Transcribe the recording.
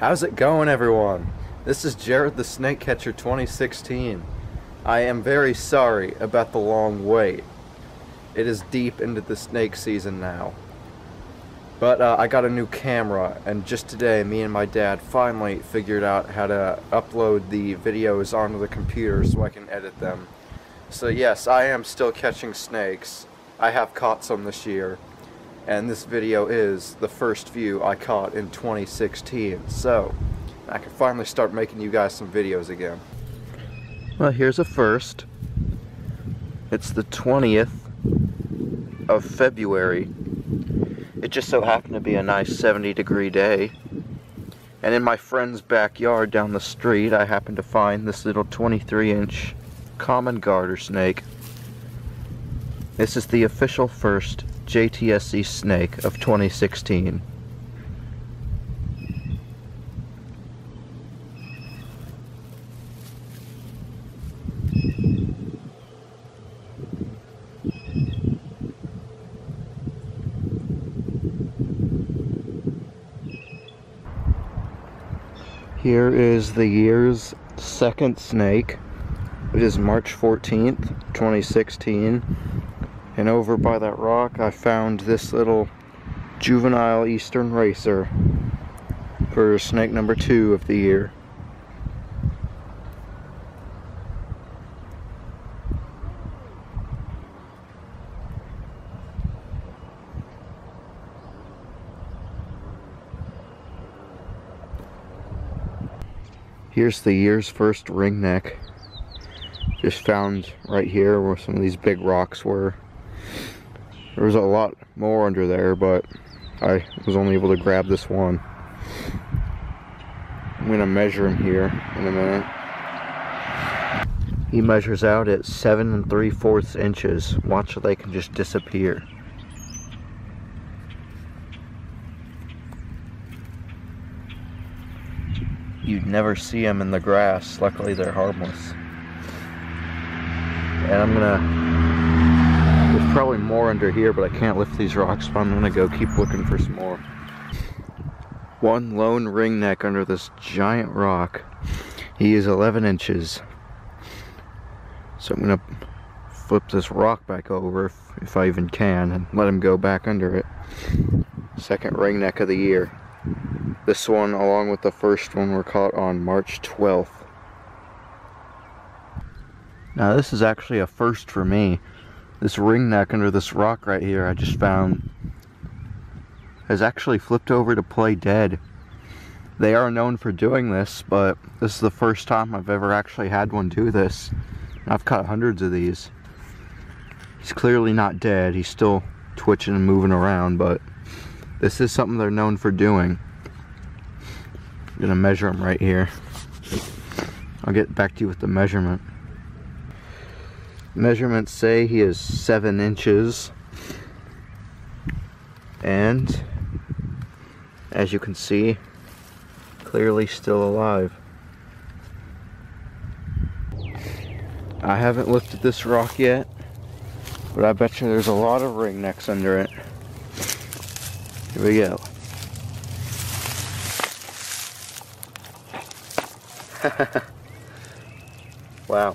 How's it going, everyone? This is Jared the Snake Catcher 2016. I am very sorry about the long wait. It is deep into the snake season now. But uh, I got a new camera, and just today, me and my dad finally figured out how to upload the videos onto the computer so I can edit them. So yes, I am still catching snakes. I have caught some this year. And this video is the first view I caught in 2016. So, I can finally start making you guys some videos again. Well, here's a first. It's the 20th of February it just so happened to be a nice 70 degree day. And in my friend's backyard down the street, I happened to find this little 23 inch common garter snake. This is the official first JTSC snake of 2016. Here is the year's second snake. It is March 14th, 2016. And over by that rock I found this little juvenile eastern racer for snake number two of the year. Here's the year's first ringneck. Just found right here where some of these big rocks were. There was a lot more under there, but I was only able to grab this one. I'm gonna measure him here in a minute. He measures out at seven and three fourths inches. Watch so they can just disappear. you'd never see them in the grass. Luckily, they're harmless. And I'm gonna, probably more under here, but I can't lift these rocks, but I'm gonna go keep looking for some more. One lone ringneck under this giant rock. He is 11 inches. So I'm gonna flip this rock back over if, if I even can and let him go back under it. Second ringneck of the year. This one, along with the first one, were caught on March 12th. Now this is actually a first for me. This ring neck under this rock right here I just found has actually flipped over to play dead. They are known for doing this, but this is the first time I've ever actually had one do this. I've caught hundreds of these. He's clearly not dead. He's still twitching and moving around, but this is something they're known for doing. I'm gonna measure him right here. I'll get back to you with the measurement. Measurements say he is seven inches. And as you can see, clearly still alive. I haven't looked at this rock yet, but I bet you there's a lot of ringnecks under it. Here we go. wow.